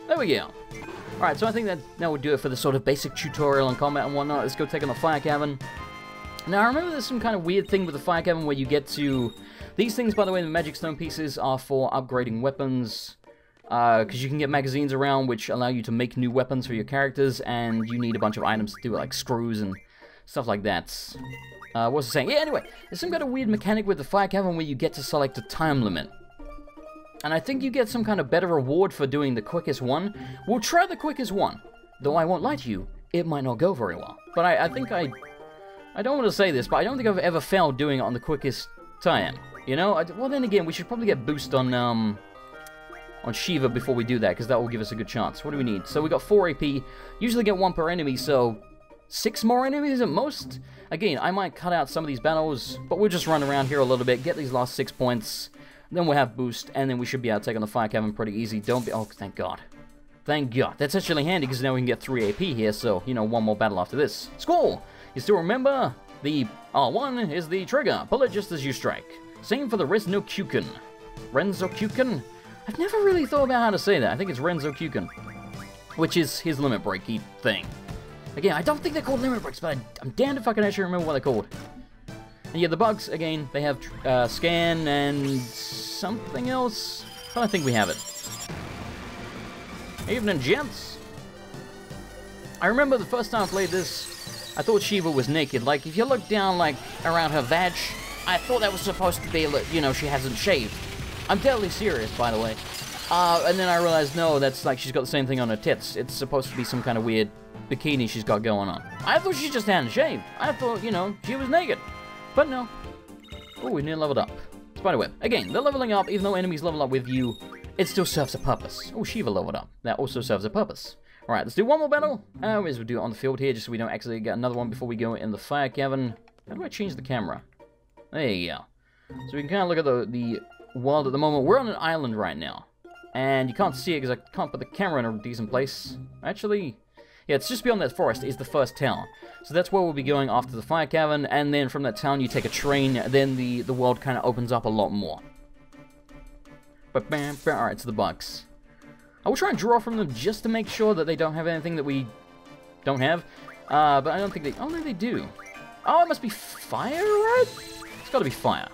There we go. Alright, so I think that, that would do it for the sort of basic tutorial on combat and whatnot. Let's go take on the Fire Cavern. Now, I remember there's some kind of weird thing with the Fire Cavern where you get to... These things, by the way, the Magic Stone pieces are for upgrading weapons. Because uh, you can get magazines around which allow you to make new weapons for your characters, and you need a bunch of items to do it, like screws and stuff like that. Uh, what was I saying? Yeah, anyway, there's some kind of weird mechanic with the Fire Cavern where you get to select a time limit. And I think you get some kind of better reward for doing the quickest one. We'll try the quickest one. Though I won't lie to you, it might not go very well. But I, I think I... I don't want to say this, but I don't think I've ever failed doing it on the quickest time. You know? I, well, then again, we should probably get boost on, um... On Shiva before we do that, because that will give us a good chance. What do we need? So we got 4 AP. Usually get 1 per enemy, so... 6 more enemies at most? Again, I might cut out some of these battles, but we'll just run around here a little bit, get these last 6 points Then we'll have boost, and then we should be able to take on the fire cavern pretty easy. Don't be. Oh, thank God. Thank God. That's actually handy because now we can get 3 AP here, so, you know, one more battle after this. Score! You still remember? The R1 is the trigger. Pull it just as you strike. Same for the Renzokuken. Renzo Kuken? I've never really thought about how to say that. I think it's Renzokuken. Which is his limit breaky thing. Again, I don't think they're called limit breaks, but I, am damned if I can actually remember what they're called. And yeah, the bugs, again, they have uh, scan and something else. But I think we have it. Evening, gents. I remember the first time I played this, I thought Shiva was naked. Like, if you look down, like, around her vag, I thought that was supposed to be, you know, she hasn't shaved. I'm deadly serious, by the way. Uh, and then I realized, no, that's like she's got the same thing on her tits. It's supposed to be some kind of weird bikini she's got going on. I thought she just hadn't shaved. I thought, you know, she was naked. But no. Oh, we nearly leveled up. Spiderweb. Again, the leveling up, even though enemies level up with you, it still serves a purpose. Oh, Shiva leveled up. That also serves a purpose. Alright, let's do one more battle. Uh, as we do it on the field here, just so we don't actually get another one before we go in the fire cavern. How do I change the camera? There you go. So we can kind of look at the, the world at the moment. We're on an island right now. And you can't see it because I can't put the camera in a decent place. Actually, yeah, it's just beyond that forest is the first town. So that's where we'll be going after the fire cavern, and then from that town you take a train, then the, the world kind of opens up a lot more. But bam, bam, alright, to the bugs. I will try and draw from them just to make sure that they don't have anything that we don't have. Uh, but I don't think they... Oh, no, they do. Oh, it must be fire, right? It's got to be fire.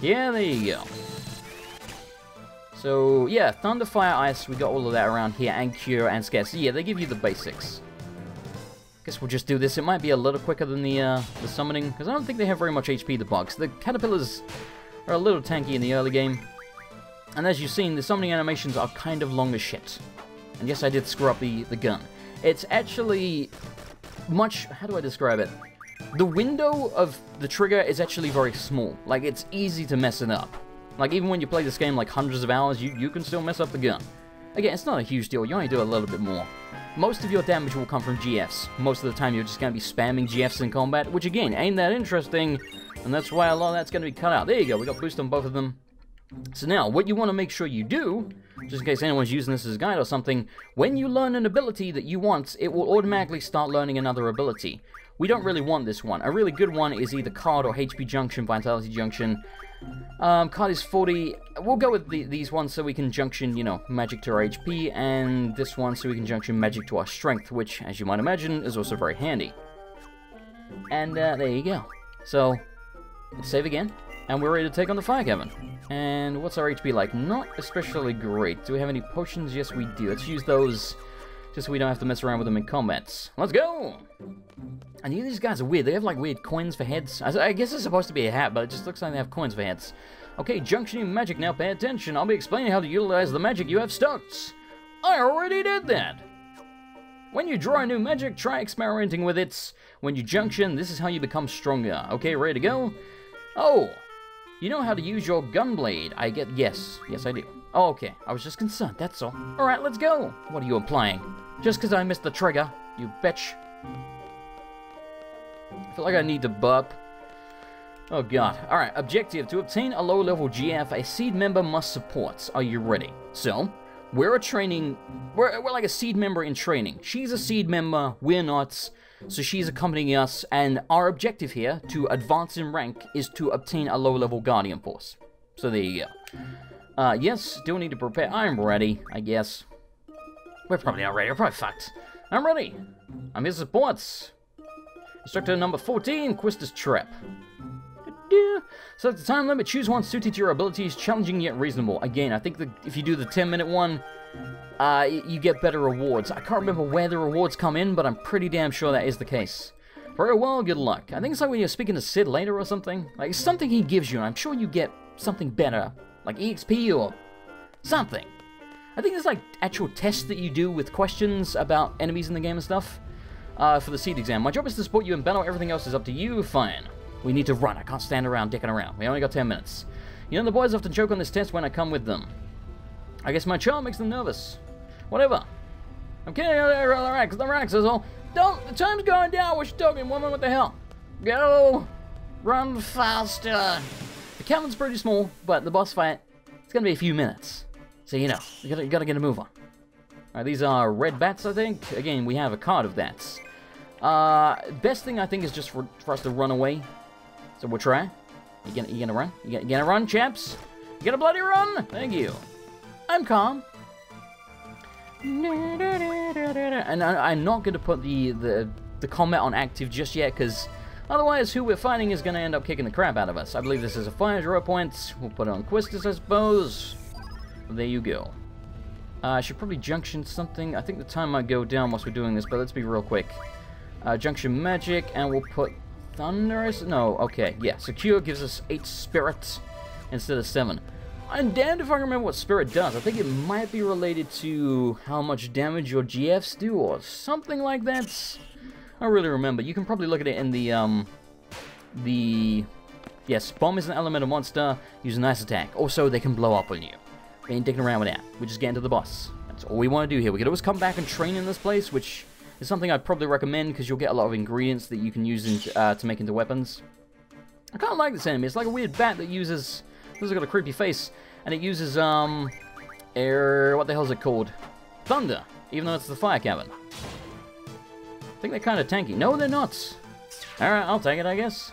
Yeah, there you go. So, yeah, Thunder, Fire, Ice, we got all of that around here, and Cure, and Scare. So, yeah, they give you the basics. I guess we'll just do this. It might be a little quicker than the, uh, the summoning, because I don't think they have very much HP, the bugs. The Caterpillars are a little tanky in the early game. And as you've seen, the summoning animations are kind of long as shit. And yes, I did screw up the, the gun. It's actually much... How do I describe it? The window of the trigger is actually very small. Like, it's easy to mess it up. Like, even when you play this game like hundreds of hours, you, you can still mess up the gun. Again, it's not a huge deal, you only do a little bit more. Most of your damage will come from GFs. Most of the time you're just going to be spamming GFs in combat, which again, ain't that interesting, and that's why a lot of that's going to be cut out. There you go, we got boost on both of them. So now, what you want to make sure you do, just in case anyone's using this as a guide or something, when you learn an ability that you want, it will automatically start learning another ability. We don't really want this one. A really good one is either Card or HP Junction, Vitality Junction, um, card is 40. We'll go with the, these ones so we can junction, you know, magic to our HP, and this one so we can junction magic to our strength, which, as you might imagine, is also very handy. And uh, there you go. So, save again, and we're ready to take on the Fire Cavern. And what's our HP like? Not especially great. Do we have any potions? Yes, we do. Let's use those just so we don't have to mess around with them in combats. Let's go! I knew these guys are weird. They have like weird coins for heads. I guess it's supposed to be a hat, but it just looks like they have coins for heads. Okay, junctioning magic now. Pay attention. I'll be explaining how to utilize the magic you have stoked. I already did that. When you draw a new magic, try experimenting with it. When you junction, this is how you become stronger. Okay, ready to go? Oh, you know how to use your gunblade. I get, yes, yes I do. Oh, okay, I was just concerned, that's all. Alright, let's go. What are you implying? Just because I missed the trigger, you bitch. I feel like I need to burp. Oh god. Alright, objective. To obtain a low-level GF, a SeeD member must support. Are you ready? So, we're a training... We're, we're like a SeeD member in training. She's a SeeD member, we're not. So she's accompanying us, and our objective here, to advance in rank, is to obtain a low-level Guardian Force. So there you go. Uh, yes, do need to prepare. I'm ready, I guess. We're probably not ready. We're probably fucked. I'm ready. I'm here supports. Instructor number 14, Quistis Trepe. So at the time limit, choose one suited to your abilities, challenging yet reasonable. Again, I think that if you do the 10 minute one, uh, you get better rewards. I can't remember where the rewards come in, but I'm pretty damn sure that is the case. Very well, good luck. I think it's like when you're speaking to Sid later or something. Like, something he gives you, and I'm sure you get something better. Like EXP or something. I think there's like actual tests that you do with questions about enemies in the game and stuff uh, for the SeeD exam. My job is to support you in battle. Everything else is up to you. Fine. We need to run. I can't stand around dicking around. We only got 10 minutes. You know, the boys often choke on this test when I come with them. I guess my charm makes them nervous. Whatever. I'm kidding. Uh, uh, uh, relax. Relax is all. Don't. The time's going down. What you talking, woman? What the hell? Go. Run faster. The cavern's pretty small, but the boss fight, it's gonna be a few minutes. So, you know, you gotta, you gotta get a move on. Alright, these are red bats, I think. Again, we have a card of bats. Uh, best thing, I think, is just for, for us to run away. So we'll try. You gonna, you gonna run? You gonna, you gonna run, chaps? You gonna bloody run? Thank you. I'm calm. And I, am not gonna put the, the, the combat on active just yet, because otherwise who we're fighting is gonna end up kicking the crap out of us. I believe this is a fire draw point. We'll put it on Quistis, I suppose. There you go. Uh, I should probably junction something. I think the time might go down whilst we're doing this, but let's be real quick. Uh, junction magic, and we'll put thunder. No, okay, yeah. Secure gives us 8 spirit instead of 7. I'm damned if I remember what spirit does. I think it might be related to how much damage your GFs do or something like that. I really remember. You can probably look at it in the, um, the, yes, bomb is an elemental monster, use a nice attack. Also, they can blow up on you. We ain't dicking around with that. We just get into the boss. That's all we want to do here. We could always come back and train in this place, which is something I'd probably recommend because you'll get a lot of ingredients that you can use uh, to make into weapons. I kind of like this enemy. It's like a weird bat that uses... This has got a creepy face. And it uses, um... Air... What the hell is it called? Thunder. Even though it's the fire cavern. I think they're kind of tanky. No, they're not. Alright, I'll take it, I guess.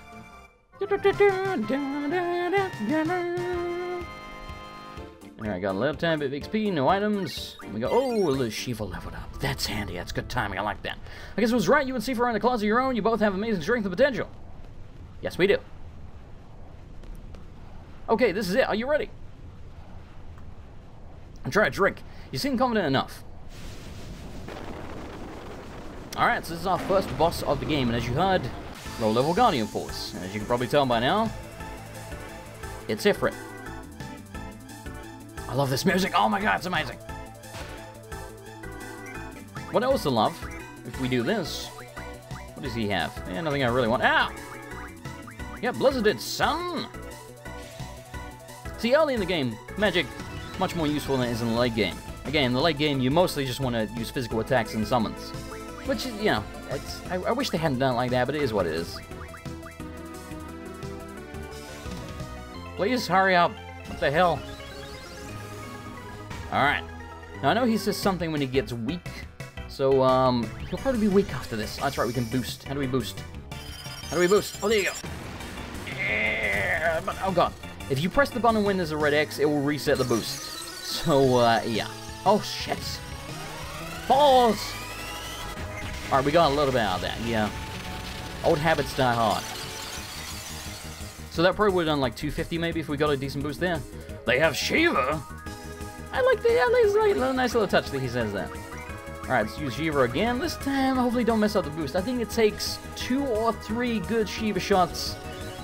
Alright, got a little tiny bit of XP, no items. We go, oh, little Shiva leveled up. That's handy, that's good timing, I like that. I guess it was right, you and Seifer are in the claws of your own, you both have amazing strength and potential. Yes, we do. Okay, this is it, are you ready? Try a drink. You seem confident enough. Alright, so this is our first boss of the game, and as you heard, low-level Guardian Force. As you can probably tell by now, it's Ifrit. I love this music. Oh my god, it's amazing. What else to love? If we do this, what does he have? Yeah, nothing I really want. Ow! Yeah, Blizzarded, son! See, early in the game, magic much more useful than it is in the late game. Again, in the late game, you mostly just want to use physical attacks and summons. Which, you know, it's, I, I wish they hadn't done it like that, but it is what it is. Please hurry up. What the hell? Alright. Now, I know he says something when he gets weak, so, um, he'll probably be weak after this. Oh, that's right, we can boost. How do we boost? How do we boost? Oh, there you go. Yeah, oh god. If you press the button when there's a red X, it will reset the boost. So, uh, yeah. Oh, shit. Balls! Alright, we got a little bit out of that, yeah. Old habits die hard. So that probably would have done like 250 maybe if we got a decent boost there. They have Shiva? I like the, I like nice little touch that he says that. Alright, let's use Shiva again. This time, hopefully don't mess up the boost. I think it takes two or three good Shiva shots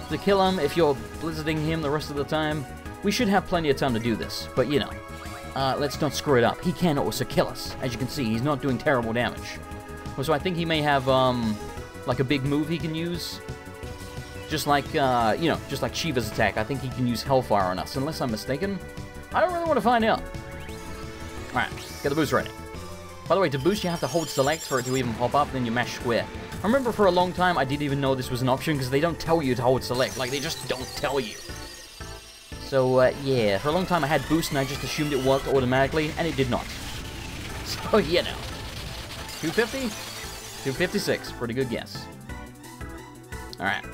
to kill him if you're blizzarding him the rest of the time. We should have plenty of time to do this, but you know. Uh, let's not screw it up. He can also kill us. As you can see, he's not doing terrible damage. So I think he may have, um, like a big move he can use. Just like, uh, you know, just like Shiva's attack. I think he can use Hellfire on us, unless I'm mistaken. I don't really want to find out. Alright, get the boost ready. By the way, to boost you have to hold select for it to even pop up, then you mash square. I remember for a long time I didn't even know this was an option because they don't tell you to hold select. Like, they just don't tell you. So, uh, yeah, for a long time I had boost and I just assumed it worked automatically, and it did not. So, you know. 250? 256, pretty good guess. Alright.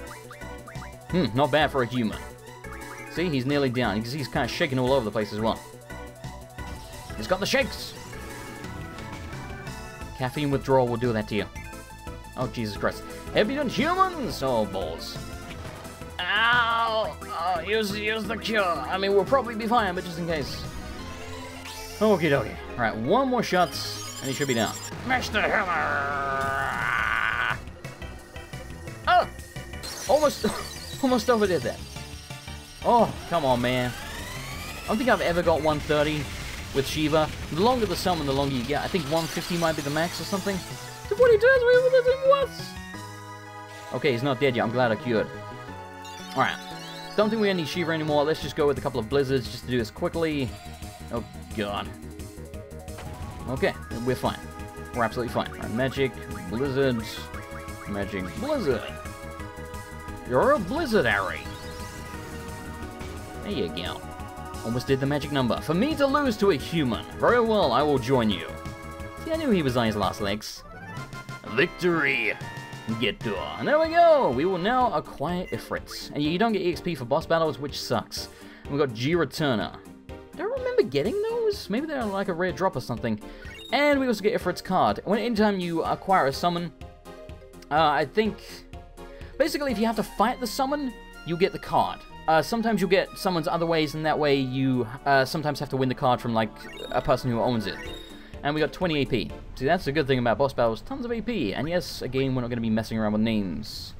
Hmm, not bad for a human. See, he's nearly down. You can see he's kind of shaking all over the place as well. He's got the shakes! Caffeine withdrawal will do that to you. Oh, Jesus Christ. Have you done humans? Oh, balls. Ow! Oh, use, use the cure. I mean, we'll probably be fine, but just in case. Okie dokie. Alright, one more shots, and he should be down. Smash the hammer! Oh! Almost, almost overdid that. Oh, come on, man. I don't think I've ever got 130 with Shiva. The longer the summon, the longer you get. I think 150 might be the max or something. So what he does once. Okay, he's not dead yet. I'm glad I cured. Alright. Don't think we need Shiva anymore. Let's just go with a couple of blizzards just to do this quickly. Oh, God. Okay, we're fine. We're absolutely fine. Right, magic, blizzards, magic, blizzard. You're a blizzard, Harry. There you go. Almost did the magic number. For me to lose to a human. Very well, I will join you. See, I knew he was on his last legs. Victory! Get door. And there we go! We will now acquire Ifrits. And you don't get EXP for boss battles, which sucks. And we got G Returner. I remember getting those? Maybe they're like a rare drop or something. And we also get Ifrit's card. When anytime you acquire a summon, uh, I think... Basically, if you have to fight the summon, you get the card. Uh, sometimes you get summons other ways, and that way you uh, sometimes have to win the card from, like, a person who owns it. And we got 20 AP. See, that's the good thing about boss battles, tons of AP. And yes, again, we're not going to be messing around with names.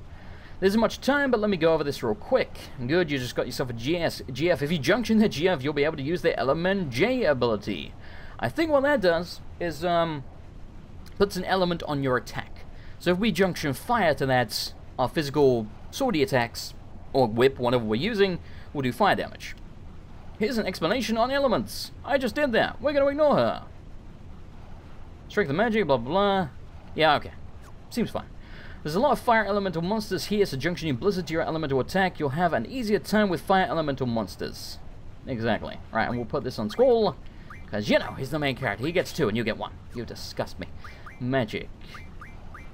There isn't much time, but let me go over this real quick. Good, you just got yourself a GS, GF. If you junction the GF, you'll be able to use the Element J ability. I think what that does is, um, puts an element on your attack. So if we junction fire to that, our physical swordy attacks, or whip, whatever we're using, will do fire damage. Here's an explanation on elements. I just did that. We're going to ignore her. Strength of magic, blah, blah, blah. Yeah, okay. Seems fine. There's a lot of fire elemental monsters here, so junction junctioning Blizzard to your elemental attack, you'll have an easier time with fire elemental monsters. Exactly. Right, and we'll put this on Squall, because, you know, he's the main character. He gets two, and you get one. You disgust me. Magic.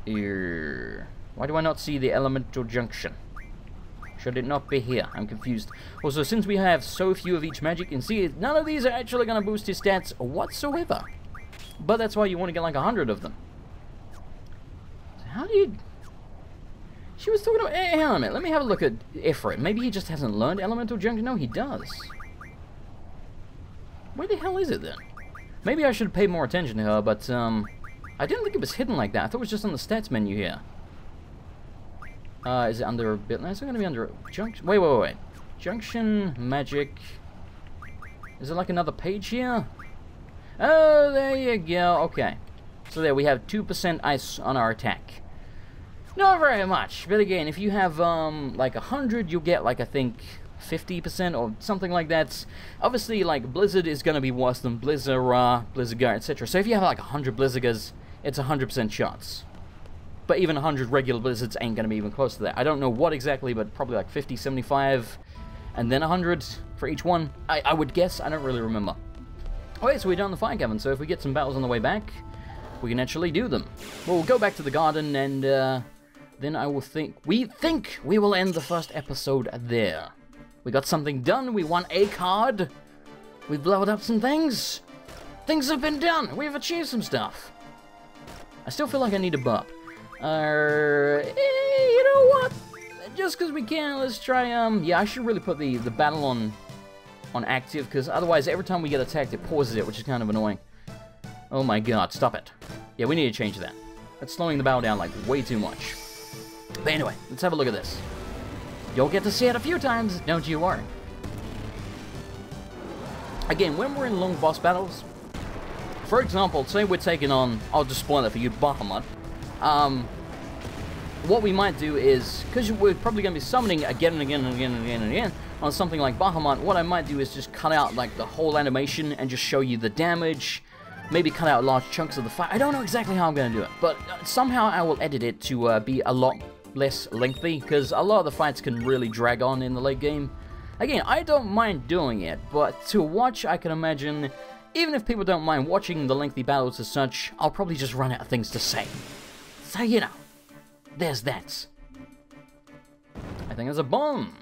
Why do I not see the elemental junction? Should it not be here? I'm confused. Also, since we have so few of each magic, you can see none of these are actually going to boost his stats whatsoever. But that's why you want to get like a hundred of them. How do you... She was talking about... Hey, hang on a minute. Let me have a look at Ifrit. Maybe he just hasn't learned Elemental junk. No, he does. Where the hell is it then? Maybe I should pay more attention to her, but um, I didn't think it was hidden like that. I thought it was just on the stats menu here. Uh, is it under a bit? It's not going to be under junction. Wait, wait, wait. Junction, magic. Is it like another page here? Oh, there you go. Okay. So there we have 2% ice on our attack. Not very much, but again, if you have um like 100, you'll get like I think 50% or something like that. Obviously, like Blizzard is going to be worse than Blizzard, uh, Blizzaga, etc. So if you have like a 100 Blizzagas, it's a 100% chance. But even a 100 regular Blizzards ain't going to be even close to that. I don't know what exactly, but probably like 50, 75, and then a 100 for each one. I, I would guess. I don't really remember. Okay, so we're done the fire cavern, so if we get some battles on the way back, we can actually do them. Well, we'll go back to the garden, and uh, then I will think... We think we will end the first episode there. We got something done, we won a card, we've leveled up some things. Things have been done, we've achieved some stuff. I still feel like I need a burp. Uh, eh, you know what? Just because we can, let's try, um, yeah, I should really put the, the battle on on active, because otherwise every time we get attacked it pauses it, which is kind of annoying. Oh my god, stop it. Yeah, we need to change that. That's slowing the battle down like way too much. But anyway, let's have a look at this. You'll get to see it a few times, don't you worry. Again, when we're in long boss battles, for example, say we're taking on, I'll just spoil it for you, Bahamut. Um, what we might do is, because we're probably going to be summoning again and again and again and again and again, on something like Bahamut, what I might do is just cut out like the whole animation and just show you the damage, maybe cut out large chunks of the fight. I don't know exactly how I'm going to do it, but somehow I will edit it to uh, be a lot less lengthy, because a lot of the fights can really drag on in the late game. Again, I don't mind doing it, but to watch, I can imagine, even if people don't mind watching the lengthy battles as such, I'll probably just run out of things to say. So, you know, there's that. I think there's a bomb.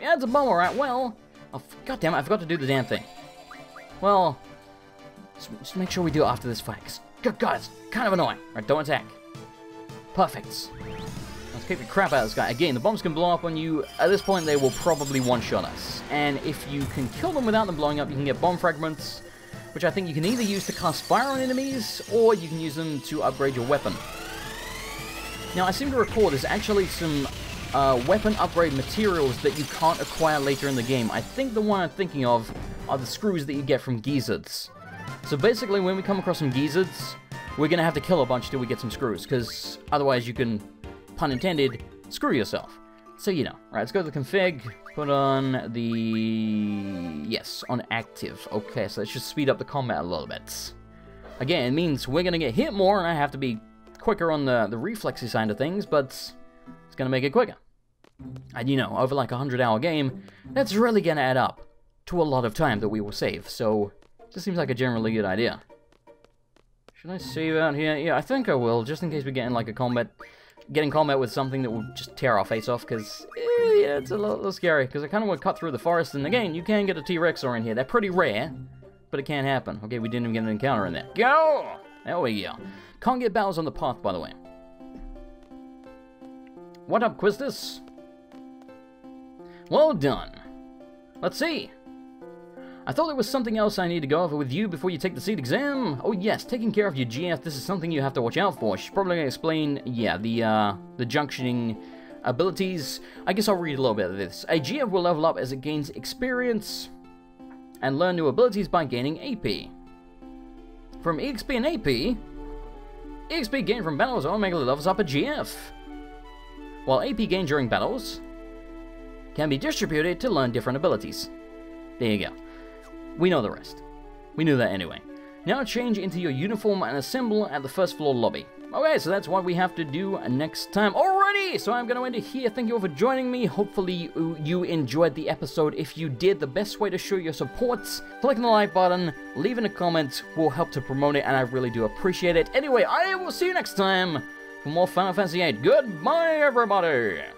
Yeah, it's a bomb, alright. Well, oh, God damn it, I forgot to do the damn thing. Well, just, make sure we do it after this fight, because, good God, it's kind of annoying. Right, don't attack. Perfect. Let's kick the crap out of this guy. Again, the bombs can blow up on you. At this point, they will probably one-shot us. And if you can kill them without them blowing up, you can get bomb fragments, which I think you can either use to cast fire on enemies, or you can use them to upgrade your weapon. Now, I seem to recall there's actually some uh, weapon upgrade materials that you can't acquire later in the game. I think the one I'm thinking of are the screws that you get from Geezards. So basically, when we come across some Geezards, we're going to have to kill a bunch till we get some screws, because otherwise you can, pun intended, screw yourself. So, you know. Right, let's go to the config, put on the... yes, on active. Okay, so let's just speed up the combat a little bit. Again, it means we're going to get hit more, and I have to be quicker on the, the reflexy side of things, but it's going to make it quicker. And you know, over like a 100 hour game, that's really gonna add up to a lot of time that we will save, so this seems like a generally good idea. Should I save out here? Yeah, I think I will, just in case we get in like a combat, get in combat with something that will just tear our face off, because, eh, yeah, it's a little, little scary, because I kind of want to cut through the forest, and again, you can get a T-Rexaur in here. They're pretty rare, but it can happen. Okay, we didn't even get an encounter in there. Go! There we go. Can't get battles on the path, by the way. What up, Quistis? Well done. Let's see. I thought there was something else I need to go over with you before you take the SeeD exam. Oh yes, taking care of your GF, this is something you have to watch out for. She's probably gonna explain, yeah, the, uh, the junctioning abilities. I guess I'll read a little bit of this. A GF will level up as it gains experience and learn new abilities by gaining AP. From EXP and AP, EXP gained from battles automatically levels up a GF, while AP gained during battles can be distributed to learn different abilities. There you go. We know the rest. We knew that anyway. Now change into your uniform and assemble at the first floor lobby. Okay, so that's what we have to do next time. Alrighty, so I'm going to end it here. Thank you all for joining me. Hopefully uh, you enjoyed the episode. If you did, the best way to show your support, clicking the like button, leaving a comment will help to promote it, and I really do appreciate it. Anyway, I will see you next time for more Final Fantasy VIII. Goodbye, everybody!